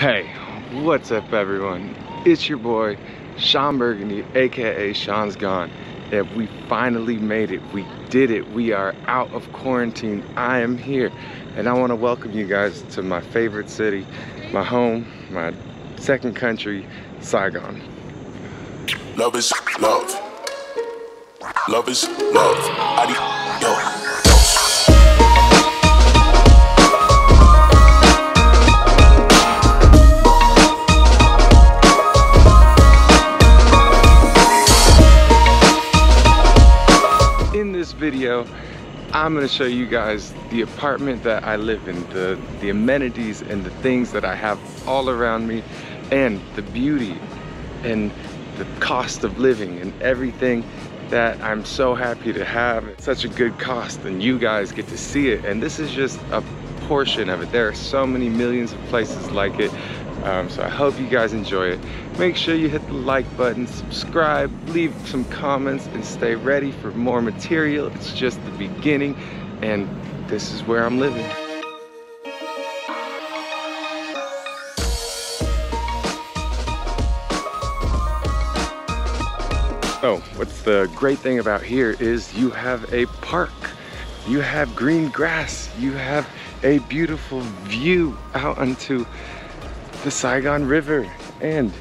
Hey, what's up everyone? It's your boy, Sean Burgundy, AKA Sean's Gone. And we finally made it. We did it. We are out of quarantine. I am here. And I want to welcome you guys to my favorite city, my home, my second country, Saigon. Love is love. Love is love. Video, I'm gonna show you guys the apartment that I live in, the, the amenities and the things that I have all around me, and the beauty and the cost of living and everything that I'm so happy to have at such a good cost and you guys get to see it. And this is just a portion of it. There are so many millions of places like it. Um, so I hope you guys enjoy it. Make sure you hit the like button, subscribe, leave some comments, and stay ready for more material. It's just the beginning, and this is where I'm living. Oh, what's the great thing about here is you have a park. You have green grass. You have a beautiful view out onto the Saigon River. And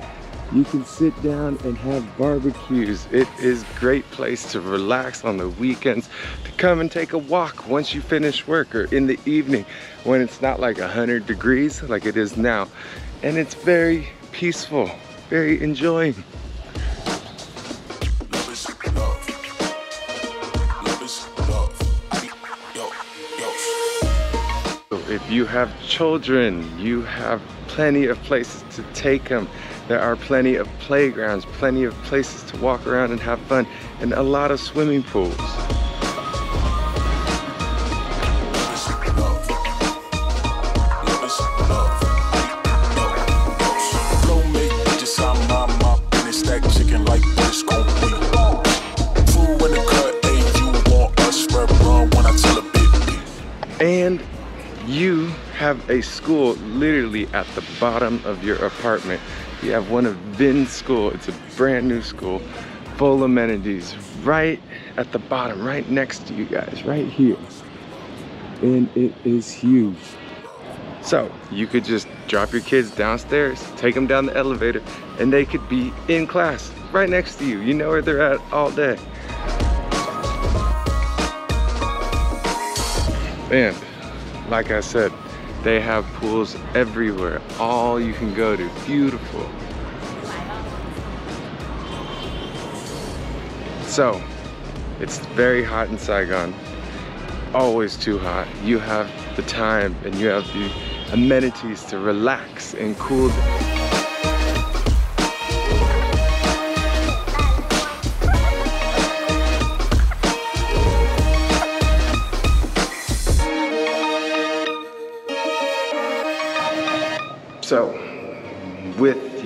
you can sit down and have barbecues. It is great place to relax on the weekends, to come and take a walk once you finish work or in the evening when it's not like 100 degrees like it is now. And it's very peaceful, very enjoying. You have children, you have plenty of places to take them. There are plenty of playgrounds, plenty of places to walk around and have fun, and a lot of swimming pools. Have a school literally at the bottom of your apartment. You have one of Vinschool. It's a brand new school, full amenities, right at the bottom, right next to you guys, right here. And it is huge. So you could just drop your kids downstairs, take them down the elevator, and they could be in class right next to you. You know where they're at all day. And like I said, they have pools everywhere. All you can go to. Beautiful. So, it's very hot in Saigon. Always too hot. You have the time and you have the amenities to relax and cool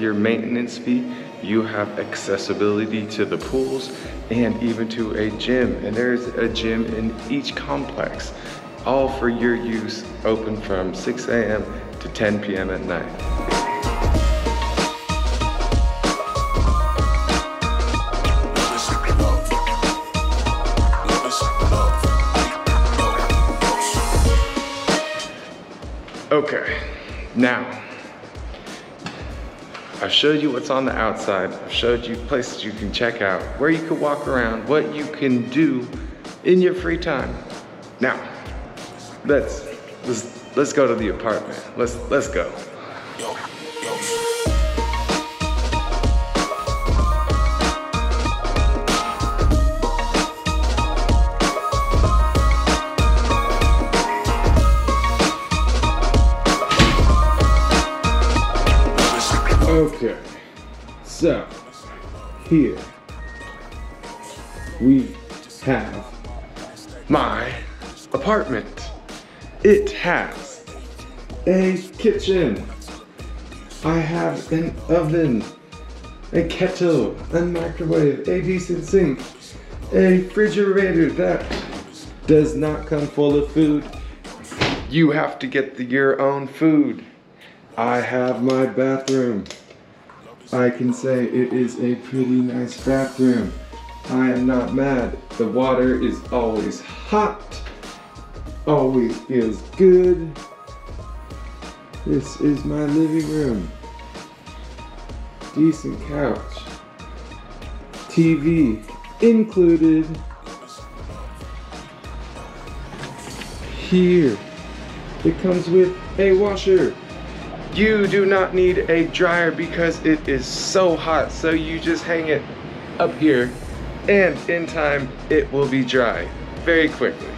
your maintenance fee, you have accessibility to the pools and even to a gym. And there's a gym in each complex, all for your use, open from 6 a.m. to 10 p.m. at night. Okay, now, I've showed you what's on the outside. I've showed you places you can check out, where you can walk around, what you can do in your free time. Now, let's let's let's go to the apartment. Let's let's go. Yo, yo. Here we have my apartment. It has a kitchen. I have an oven, a kettle, a microwave, a decent sink, a refrigerator that does not come full of food. You have to get the, your own food. I have my bathroom. I can say it is a pretty nice bathroom. I am not mad. The water is always hot, always feels good. This is my living room. Decent couch. TV included. Here, it comes with a washer. You do not need a dryer because it is so hot, so you just hang it up here and in time it will be dry very quickly.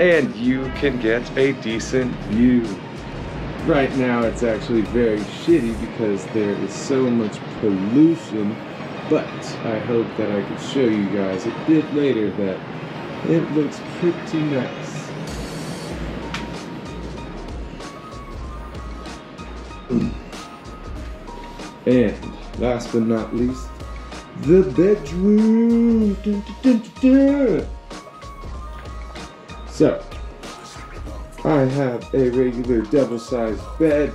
And you can get a decent view. Right now it's actually very shitty because there is so much pollution, but I hope that I can show you guys a bit later that it looks pretty nice. And last but not least, the bedroom. Dun, dun, dun, so, I have a regular double-sized bed,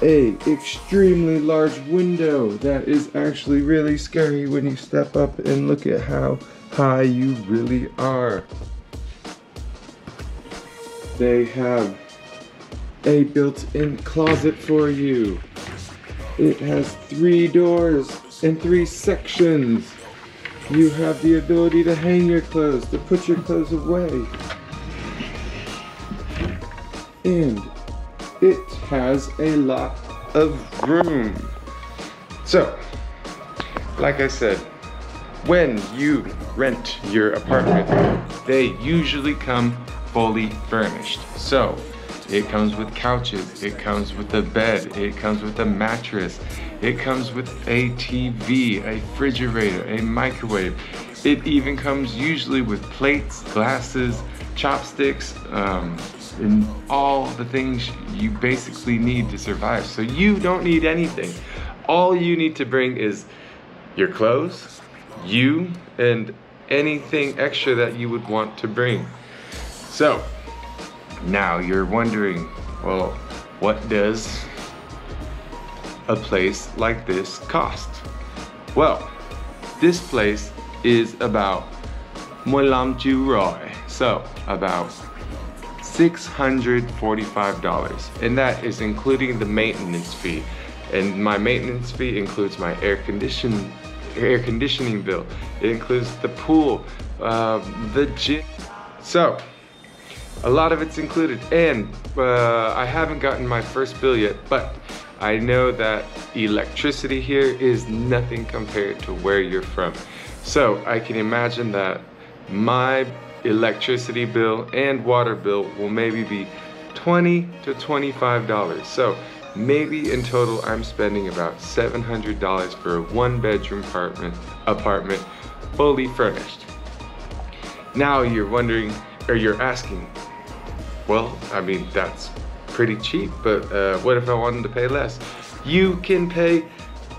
a extremely large window that is actually really scary when you step up and look at how high you really are. They have a built-in closet for you. It has three doors and three sections. You have the ability to hang your clothes, to put your clothes away. And it has a lot of room. So, like I said, when you rent your apartment, they usually come fully furnished. So, it comes with couches, it comes with a bed, it comes with a mattress, it comes with a TV, a refrigerator, a microwave. It even comes usually with plates, glasses, chopsticks, um, and all the things you basically need to survive. So you don't need anything. All you need to bring is your clothes, you, and anything extra that you would want to bring. So, now you're wondering, well, what does a place like this cost? Well, this place is about Mulam Roy, so about $645 and that is including the maintenance fee. And my maintenance fee includes my air condition air conditioning bill. It includes the pool uh, the gym. So a lot of it's included. And uh, I haven't gotten my first bill yet but I know that electricity here is nothing compared to where you're from. So I can imagine that my electricity bill and water bill will maybe be 20 to 25 dollars. So maybe in total I'm spending about 700 dollars for a one bedroom apartment apartment fully furnished. Now you're wondering or you're asking well, I mean, that's pretty cheap, but uh, what if I wanted to pay less? You can pay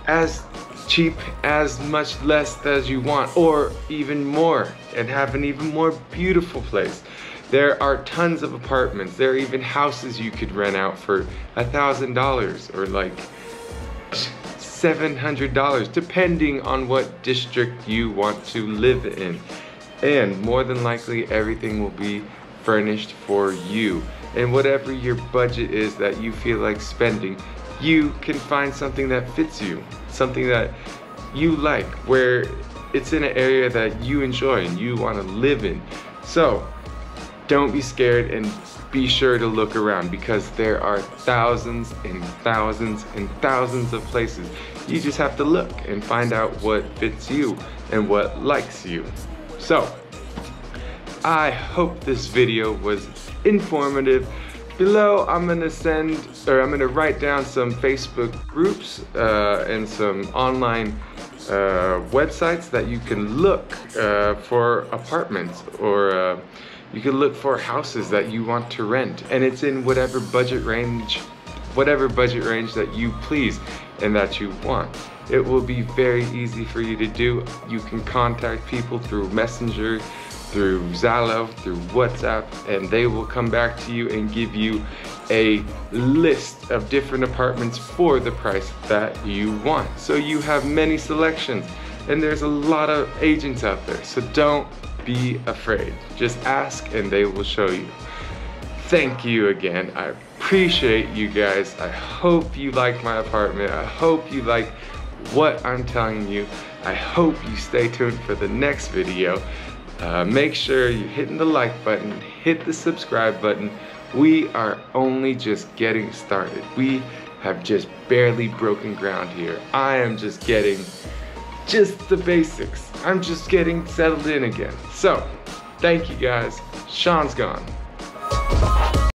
as cheap, as much less as you want, or even more, and have an even more beautiful place. There are tons of apartments. There are even houses you could rent out for a thousand dollars or like $700 depending on what district you want to live in. And more than likely everything will be furnished for you. And whatever your budget is that you feel like spending, you can find something that fits you, something that you like, where it's in an area that you enjoy and you want to live in. So don't be scared and be sure to look around because there are thousands and thousands and thousands of places. You just have to look and find out what fits you and what likes you. So I hope this video was informative. Below, I'm gonna send, or I'm gonna write down some Facebook groups uh, and some online uh, websites that you can look uh, for apartments or uh, you can look for houses that you want to rent. And it's in whatever budget range whatever budget range that you please and that you want. It will be very easy for you to do. You can contact people through messenger through Zalo, through WhatsApp, and they will come back to you and give you a list of different apartments for the price that you want. So you have many selections and there's a lot of agents out there. So don't be afraid. Just ask and they will show you. Thank you again. I appreciate you guys. I hope you like my apartment. I hope you like what I'm telling you. I hope you stay tuned for the next video. Uh, make sure you're hitting the like button, hit the subscribe button. We are only just getting started. We have just barely broken ground here. I am just getting just the basics. I'm just getting settled in again. So, thank you guys. Sean's gone.